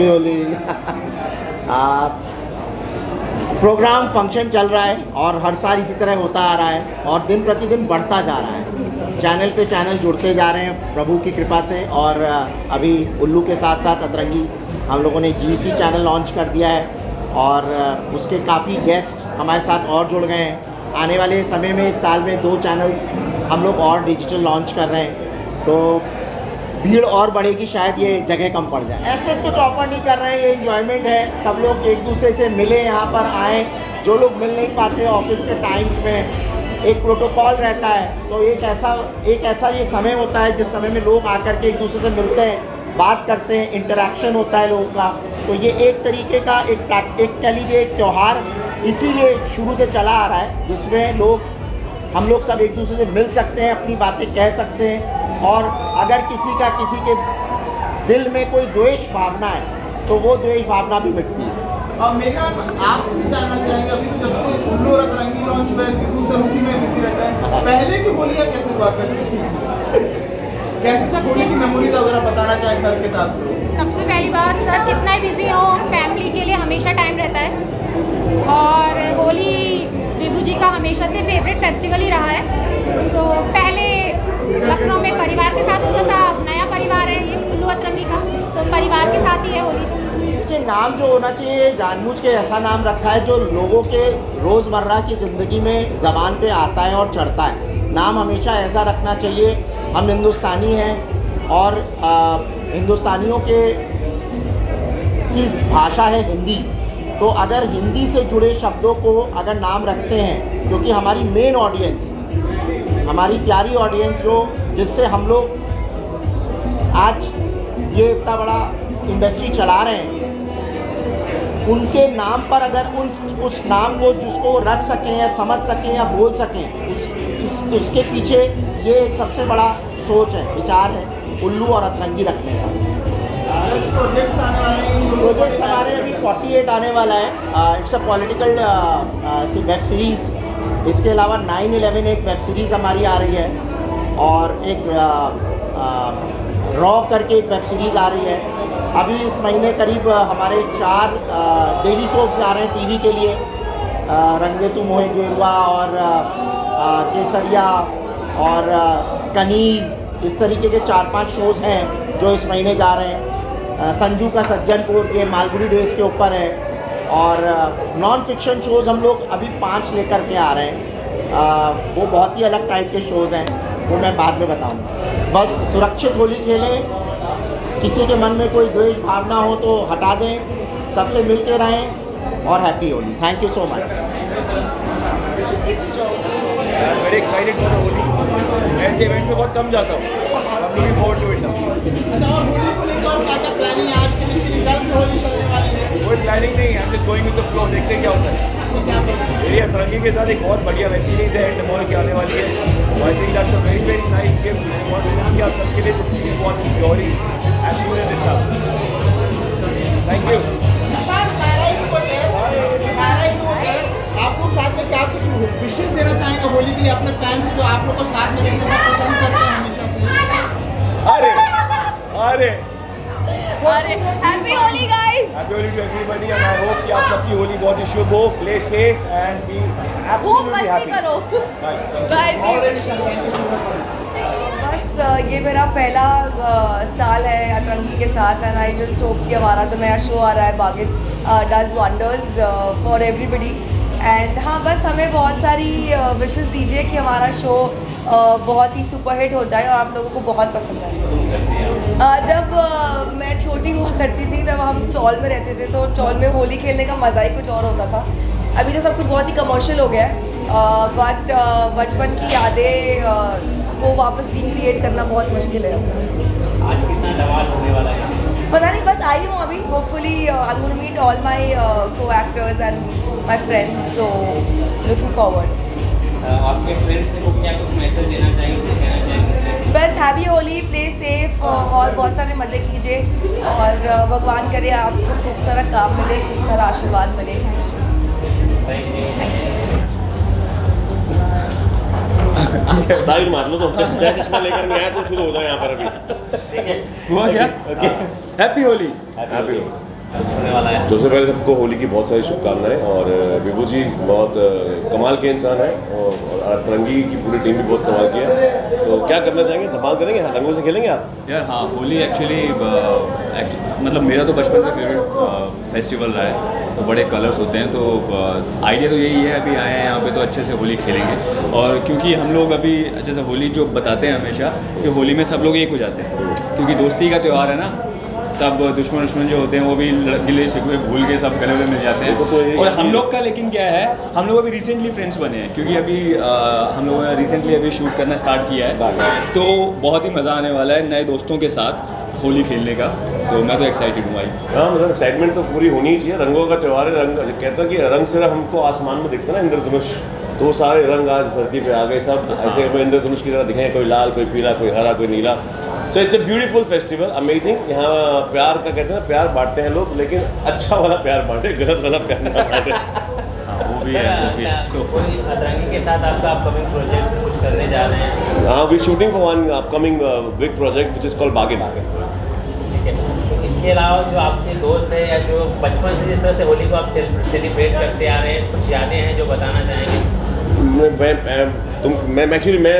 Happy programme function चल रहा है और हर साल इसी तरह होता आ रहा है और दिन प्रतिदिन बढ़ता जा रहा है। चैनल पे चैनल जुड़ते जा रहे हैं प्रभु की कृपा से और अभी उल्लू के साथ साथ अतरंगी हम लोगों ने जीसी चैनल लॉन्च कर दिया है और उसके काफ़ी गेस्ट हमारे साथ और जुड़ गए हैं। आने वाले समय में इस साल में दो चैनल्स हम लोग और डिजिटल लॉन्च कर रहे हैं। तो भीड़ और बढ़ेगी, शायद ये जगह कम पड़ जाए। ऐसे कुछ ऑफ़र नहीं कर रहे हैं, ये इन्जॉयमेंट है। सब लोग एक दूसरे से मिले यहाँ पर, आए। जो लोग मिल नहीं पाते ऑफ़िस के टाइम्स में, एक प्रोटोकॉल रहता है। तो एक ऐसा एक ऐसा ये समय होता है, जिस समय में लोग आकर के एक दूसरे से मिलते हैं, बात करते हैं इंटरेक्शन होता है लोगों का। तो ये एक तरीके का एक एक कह लीजिए एक त्यौहार इसीलिए शुरू से चला आ रहा है, जिसमें लोग, हम लोग सब एक दूसरे से मिल सकते हैं, अपनी बातें कह सकते हैं। और अगर किसी का किसी के दिल में कोई द्वेष भावना है तो वो द्वेष भावना भी मिटती है। और मेगा आपसे जानना चाहेंगे अभी तो जब से उल्लू और अतरंगी लॉन्च हुआ है बिल्कुल सर उसी में बिज़ी रहता है। पहले की होलियाँ कैसे हुआ करती थी कैसे होली की मेमोरीज अगर बताना चाहें सर के साथ? सबसे पहली बात सर कितना ही बिज़ी हो फैमिली के लिए हमेशा टाइम रहता है। और होली विभू जी का हमेशा से फेवरेट फेस्टिवल ही रहा है। तो पहले लखनऊ में परिवार के साथ होता था, अब नया परिवार है ये, उल्लू अतरंगी का। तो परिवार के साथ ही है होली तो। कि नाम जो होना चाहिए, जानबूझ के ऐसा नाम रखा है जो लोगों के रोज़मर्रा की ज़िंदगी में ज़बान पे आता है और चढ़ता है। नाम हमेशा ऐसा रखना चाहिए, हम हिंदुस्तानी हैं और हिंदुस्तानियों के की भाषा है हिंदी? तो अगर हिंदी से जुड़े शब्दों को अगर नाम रखते हैं, क्योंकि हमारी मेन ऑडियंस हमारी प्यारी ऑडियंस जो, जिससे हम लोग आज ये इतना बड़ा इंडस्ट्री चला रहे हैं, उनके नाम पर अगर उन, उस नाम को, जिसको रख सकें या समझ सकें या बोल सकें, उस, इस, उसके पीछे ये एक सबसे बड़ा सोच है, विचार है, उल्लू और अतरंगी रखने का। प्रोजेक्ट्स हमारे अभी 48 आने वाला है it's a political web series इसके अलावा 9/11 एक वेब सीरीज़ हमारी आ रही है और एक रॉ करके एक वेब सीरीज़ आ रही है। अभी इस महीने करीब हमारे चार डेली सोप्स आ रहे हैं टीवी के लिए। रंगे तू मोहे गेरुआ और केसरिया और कनीज़, इस तरीके के चार पाँच शोज़ हैं जो इस महीने जा रहे हैं। संजू का सज्जनपुर, ये मालगुड़ी डेज़ के ऊपर है। और नॉन फिक्शन शोज़ हम लोग अभी पाँच लेकर के आ रहे हैं। अ, वो बहुत ही अलग टाइप के शोज़ हैं वो मैं बाद में बताऊँगा। बस सुरक्षित होली खेलें किसी के मन में कोई द्वेष भावना हो तो हटा दें सबसे मिलके रहें और happy Holi. Thank you so much very excited for Holi. ऐसे इवेंट में बहुत कम जाता हूँ. अच्छा और होली को लेकर क्या क्या प्लानिंग है? आज के लिए कल होली है। कोई प्लानिंग नहीं है just going with the flow देखते क्या होता है। मेरी अतरंगी के साथ एक बहुत बढ़िया वेब सीरीज़ है एंड मॉल की आने वाली है। I think that's a very very nice gift मैं बहुत विनती आप सबके लिए तो please watch जॉरी as soon as it's out thank you आप लोग साथ में क्या कुछ विशेष देना चाहेंगे होली के लिए अपने फैंस को जो आप लोग को साथ में देखना पसंद करते हैं हमेशा अरे अरे अरे happy Holi guys happy Holi to everybody and I hope कि आप सबकी होली बहुत ही शुभ हो play safe and be absolutely happy करो। गाइस बस ये मेरा पहला साल है अतरंगी के साथ एंड आई जस्ट होप कि हमारा जो नया शो आ रहा है बागिट does wonders for everybody and हाँ बस हमें बहुत सारी विशेस दीजिए कि हमारा शो बहुत ही सुपरहिट हो जाए और आप लोगों को बहुत पसंद आए। जब मैं छोटी हुआ करती थी तब हम चौल में रहते थे तो चौल में होली खेलने का मज़ा ही कुछ और होता था। अभी तो सब कुछ बहुत ही कमर्शियल हो गया है। बट बचपन की यादें को वापस रिक्रिएट करना बहुत मुश्किल है। आज कितना होने वाला है? पता नहीं बस आई हूँ अभी। Hopefully I gonna meet all my को एक्टर्स एंड माय फ्रेंड्स तो लुकिंग फॉरवर्ड आपके फ्रेंड्स को क्या कुछ मैसेज देना चाहेंगे? बस हैप्पी होली प्ले सेफ़ और बहुत सारे मज़े कीजिए और भगवान करे आपको खूब सारा काम मिले खूब सारा आशीर्वाद मिले। मार लो तो लेकर नहीं आया शुरू हो यहाँ पर अभी। हुआ क्या? हैप्पी होली हैप्पी होली कुछ होने वाला है। तो सबसे पहले सबको होली की बहुत सारी शुभकामनाएँ और विभू जी बहुत कमाल के इंसान हैं और, और की पूरी टीम भी बहुत कमाल की है। तो क्या करना चाहेंगे? धमाल करेंगे? रंगों से खेलेंगे आप? यार हाँ होली एक्चुअली मतलब मेरा तो बचपन से फेवरेट फेस्टिवल रहा है। तो बड़े कलर्स होते हैं तो आइडिया तो यही है, अभी आए हैं यहाँ पे तो अच्छे से होली खेलेंगे। और क्योंकि हम लोग अभी, जैसे होली जो बताते हैं हमेशा, कि होली में सब लोग एक हो जाते हैं। क्योंकि दोस्ती का त्यौहार है ना सब दुश्मन दुश्मन जो होते हैं वो भी गिले शिकवे भूल के सब गले मिल जाते तो हैं। और हम लोग का लेकिन क्या है हम लोग अभी रिसेंटली फ्रेंड्स बने हैं क्योंकि अभी हम लोगों ने रिसेंटली अभी शूट करना स्टार्ट किया है। तो बहुत ही मज़ा आने वाला है नए दोस्तों के साथ होली खेलने का। तो मैं तो एक्साइटेड हूँ भाई। हाँ मतलब एक्साइटमेंट तो पूरी होनी ही चाहिए। रंगों का त्यौहार है रंग कहता है कि रंग सिर्फ़ हमको आसमान में दिखता है ना इंद्रधनुष। तो वो सारे रंग आज धरती पे आ गए सब। ऐसे हमें इंद्रधनुष की तरह दिखेंगे कोई लाल कोई पीला कोई हरा कोई नीला। So it's a beautiful festival amazing यहाँ प्यार का कहते हैं प्यार बांटते हैं लोग लेकिन अच्छा वाला प्यार बांटे गलत वाला प्यार ना बांटे। हाँ वो भी है वो भी है। तो कोई अतरंगी के साथ आपका अपकमिंग प्रोजेक्ट कुछ करने जा रहे हैं? हाँ we shooting for one upcoming big project which is called बागे बागे इसके अलावा जो आपके दोस्त हैं या जो बचपन से जिस तरह से होली को आप सेलिब्रेट करते आ रहे हैं कुछ यादें हैं जो बताना चाहेंगे? मैं मैं- मैं- तुम मैं एक्चुअली मैं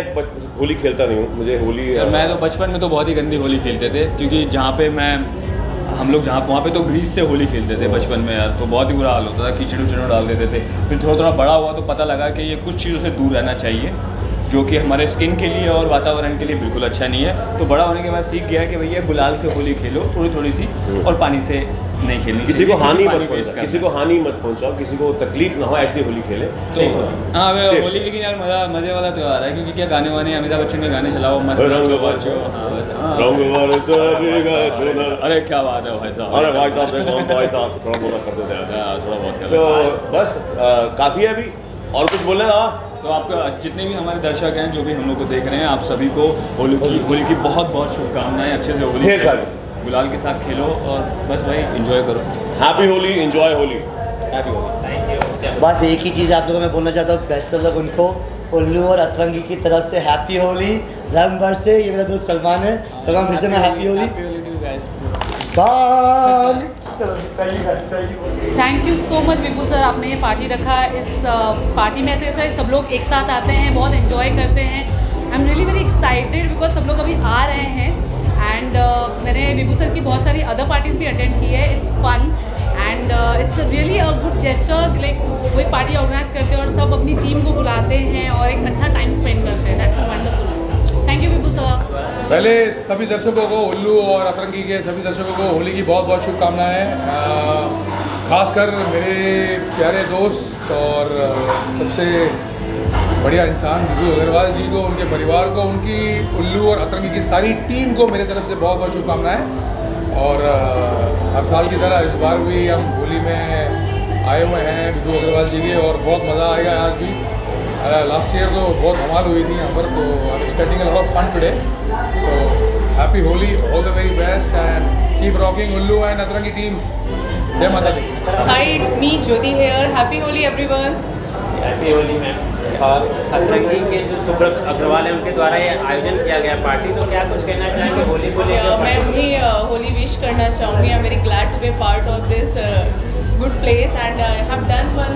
होली खेलता नहीं हूँ मुझे होली यार मैं तो बचपन में तो बहुत ही गंदी होली खेलते थे क्योंकि जहाँ पे मैं हम लोग जहाँ वहाँ पे तो ग्रीस से होली खेलते थे बचपन में यार तो बहुत ही बुरा हाल होता था कीचड़ उचड़ डाल देते थे। फिर थोड़ा थोड़ा बड़ा हुआ तो पता लगा कि ये कुछ चीज़ों से दूर रहना चाहिए। जो कि हमारे स्किन के लिए और वातावरण के लिए बिल्कुल अच्छा नहीं है। तो बड़ा होने के बाद सीख गया कि भैया गुलाल से होली खेलो थोड़ी थोड़ी सी और पानी से नहीं खेलनी किसी को हानि मत पहुंचाओ किसी को हानि मत पहुंचाओ किसी को तकलीफ़ ना हो ऐसी होली खेले। तो हाँ होली लेकिन यार मज़ा मज़े वाला त्यौहार है क्योंकि क्या गाने वाने अमिताभ बच्चन के गाने चलाओ मस्त। अरे क्या बात है भाई साहब। अरे भाई साहब भाई साहब थोड़ा कर देते हैं हाँ, थोड़ा बहुत तो बस काफ़ी है अभी। और कुछ बोलना है रहा तो आपका जितने भी हमारे दर्शक हैं जो भी हम लोग को देख रहे हैं आप सभी को होली की होली की बहुत बहुत शुभकामनाएँ अच्छे से होली ढेर सारी। गुलाल के साथ खेलो और बस भाई इंजॉय करो। Happy Holi enjoy Holi happy Holi thank you बस एक ही चीज़ आप लोगों को मैं बोलना चाहता हूँ बेस्ट ऑफ़ लक उनको उल्लू और अतरंगी की तरफ़ से हैप्पी होली रंग भर से ये मेरा दोस्त सलमान है। सलमान फिर से मैं happy Holi bye thank you so much Vibhu sir आपने ये पार्टी रखा। इस पार्टी में ऐसे ऐसे सब लोग एक साथ आते हैं, बहुत एंजॉय करते हैं। I am really very excited because सब लोग अभी आ रहे हैं। एंड मैंने विभू सर की बहुत सारी अदर पार्टीज़ भी अटेंड की है। It's fun and it's really a good gesture like वो एक पार्टी ऑर्गेनाइज करते हैं और सब अपनी टीम को बुलाते हैं और एक अच्छा टाइम स्पेंड करते हैं। That's wonderful thank you Vibhu sir पहले सभी दर्शकों को, उल्लू और अतरंगी के सभी दर्शकों को होली की बहुत बहुत शुभकामनाएँ। खासकर मेरे प्यारे दोस्त और सबसे बढ़िया इंसान विभू अग्रवाल जी को, उनके परिवार को, उनकी, उल्लू और अतरंगी की सारी टीम को मेरे तरफ़ से बहुत बहुत शुभकामनाएँ। और हर साल की तरह इस बार भी हम होली में आए हुए हैं विभू अग्रवाल जी के और बहुत मज़ा आएगा आज भी। लास्ट ईयर तो बहुत धमाल हुई थी यहाँ पर तो I expecting a lot of fun today so happy Holi all the very best and keep rocking Ullu and Atrangi team जय माता दी hi it's me Jyoti here happy Holi everyone happy Holi ma'am और अतरंगी के जो सुब्रत अग्रवाल हैं उनके द्वारा ये आयोजन किया गया पार्टी तो क्या कुछ कहना चाहेंगे होली को लेकर? मैं उन्हें होली विश करना चाहूँगी. I am very glad to be part of this good place and I have done one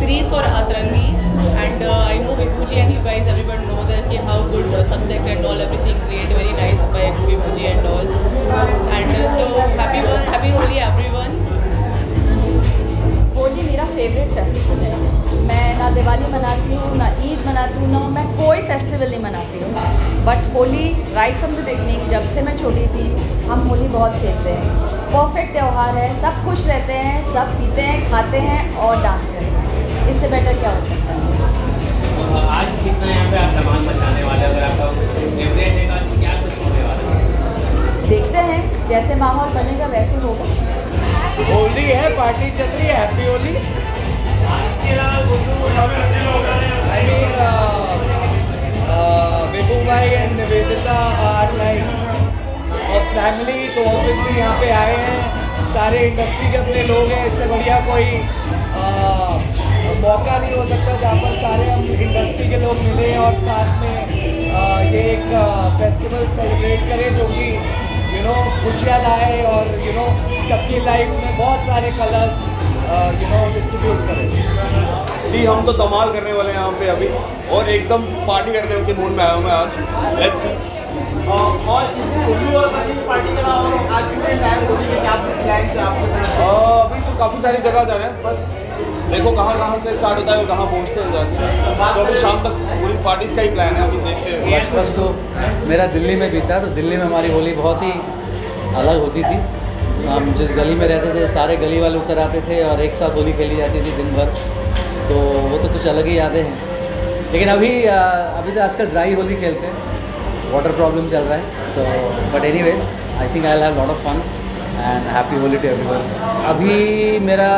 series for Atrangi and I know Vibhu ji and you guys everyone know that कि how good subject and all everything create very nice by Vibhu ji and all and so happy happy Holi everyone Holi मेरा favourite festival है। मैं ना दिवाली मनाती हूँ, ना ईद मनाती हूँ, ना मैं कोई फेस्टिवल नहीं मनाती हूँ। But Holi right from the beginning जब से मैं छोटी थी, हम होली बहुत खेलते हैं। परफेक्ट त्यौहार है, सब खुश रहते हैं, सब पीते हैं, खाते हैं और डांस करते हैं। इससे बेटर क्या हो सकता है? आज कितना यहाँ पे आप धमाल मचाने वाले अगर आपका है तो क्या कुछ होने वाला है? देखते हैं जैसे माहौल बनेगा वैसे होगा। होली है पार्टी चल रही है हैप्पी होली। विभू भाई एंड निवेदिता आर लाइक और फैमिली तो ऑब्वियसली यहाँ पे आए हैं। सारे इंडस्ट्री के अपने लोग हैं इससे बढ़िया कोई मौका नहीं हो सकता जहाँ पर सारे हम इंडस्ट्री के लोग मिले और साथ में ये एक फेस्टिवल सेलिब्रेट करें जो कि यू नो खुशियाँ लाए और यू नो सबकी लाइफ में बहुत सारे कलर्स यू नो डिस्ट्रीब्यूट करें। जी हम तो धमाल करने वाले हैं यहाँ पे अभी और एकदम पार्टी करने के मूड में आया हूँ मैं आज। लेट्स और और इस उल्लू और की पार्टी के अलावा आज पूरे इंटायर होली के क्या प्लान है आपके तरफ़ अभी तो काफ़ी सारी जगह जा रहे हैं बस देखो कहाँ कहाँ से स्टार्ट होता है और कहाँ पहुँचते हैं जाके। तो अभी शाम तक पूरी पार्टीज़ का ही प्लान है, अभी देखते हैं। तो मेरा दिल्ली में बीता तो दिल्ली में हमारी होली बहुत ही अलग होती थी। हम जिस गली में रहते थे, सारे गली वाले उतर आते थे और एक साथ होली खेली जाती थी दिन भर तो वो तो कुछ अलग ही यादें हैं। लेकिन अभी अभी तो आजकल ड्राई होली खेलते हैं। वाटर प्रॉब्लम चल रहा है so but anyways I think I have lot of fun and happy Holi to everyone अभी मेरा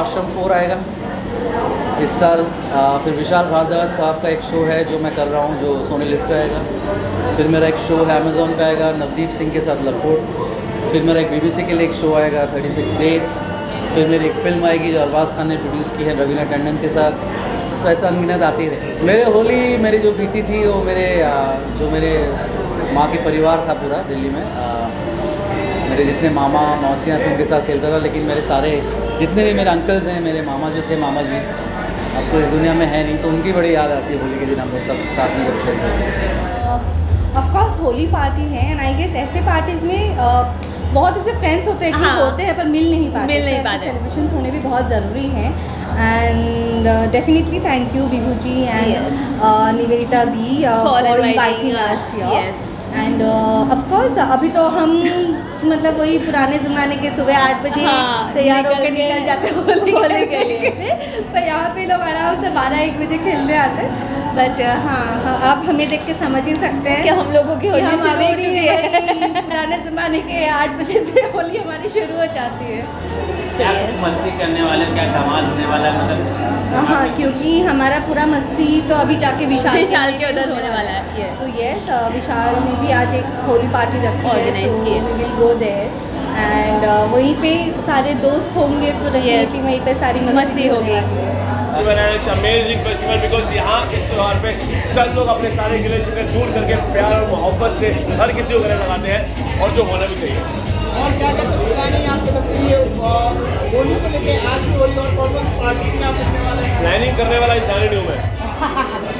आश्रम फोर आएगा। इस साल फिर विशाल भारद्वाज साहब का एक शो है जो मैं कर रहा हूँ, जो सोनी लिफ्ट पे आएगा। फिर मेरा एक शो है अमेजोन का आएगा, नवदीप सिंह के साथ लखोट। फिर मेरा एक बीबीसी के लिए एक शो आएगा, थर्टी सिक्स डेज़ फिर मेरी एक फ़िल्म आएगी जो अरबाज खान ने प्रोड्यूस की है, रवीना टंडन के साथ। तो ऐसा अनगिनत आती रहे। मेरे होली मेरी जो बीती थी, वो मेरे जो मेरे माँ के परिवार था पूरा दिल्ली में मेरे जितने मामा मौसियाँ थे उनके साथ खेलता था लेकिन मेरे सारे जितने भी मेरे अंकल्स हैं मेरे मामा जो थे मामा जी अब तो इस दुनिया में है नहीं तो उनकी बड़ी याद आती है होली के दिन हम लोग सब साथ में जब खेलते थे। ऑफ़ कोर्स होली पार्टी है एंड आई गेस ऐसे पार्टीज़ में uh, बहुत ऐसे फ्रेंड्स होते हैं कि हाँ। होते हैं पर मिल नहीं पाते। मिल नहीं पाते। सेलिब्रेशन होने भी बहुत ज़रूरी हैं। And definitely thank you Vibhu ji and Nivedita di for inviting us and of course अभी तो हम मतलब वही पुराने ज़माने के सुबह आठ बजे हाँ, तैयार होकर निकल जाते हैं होली के लिए। पर यहाँ पे लोग आराम से बारह एक बजे खेलने आते हैं। बट हाँ हाँ, आप हमें देख के समझ ही सकते हैं कि हम लोगों की होली शुरू हो चुकी है। पुराने ज़माने के आठ बजे से होली हमारी शुरू हो जाती है। क्या मस्ती करने वाले क्या धमाल होने वाला है मतलब? हाँ क्योंकि हमारा पूरा मस्ती तो अभी जाके विशाल विशाल के उधर होने वाला है. तो यस विशाल ने भी आज एक होली पार्टी रखी है so we will go there and वहीं पे सारे दोस्त होंगे तो डेफिनेटली वहीं पे सारी मस्ती, मस्ती होगी। इट्स अमेजिंग फेस्टिवल बिकॉज़ यहाँ इस त्यौहार पे सब लोग अपने सारे गिले शिकवे दूर करके प्यार और मोहब्बत से हर किसी को गले लगाते हैं और जो होना भी चाहिए। और क्या क्या कुछ प्लानिंग है आपके तरफ़ से ये होली को लेके आज की होली और कौन कौन सी पार्टी में आप रखने वाले हैं? प्लानिंग करने वाला इंसान ही नहीं हूँ मैं।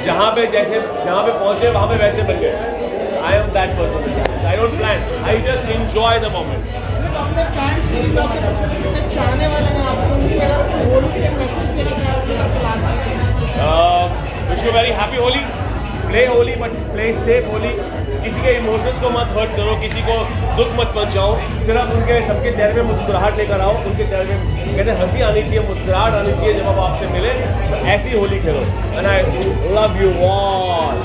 जहाँ पे जैसे जहाँ पे पहुँचे वहाँ पे वैसे बन गए। I am that person I don't plan I just enjoy the moment अपने फैंस के लिए जो आपके तरफ़ से कितने चाहने वाले हैं आपको अगर कोई होली के लिए मैसेज देना चाहे अपनी तरफ़ से wish you very happy Holi. Play Holi but play safe Holi. किसी के इमोशंस को मत हर्ट करो, किसी को दुख मत पहुंचाओ। सिर्फ़ उनके, सबके चेहरे में मुस्कुराहट लेकर आओ, उनके चेहरे में कहते हँसी आनी चाहिए, मुस्कुराहट आनी चाहिए जब आप आपसे मिले तो ऐसी होली खेलो. And I love you all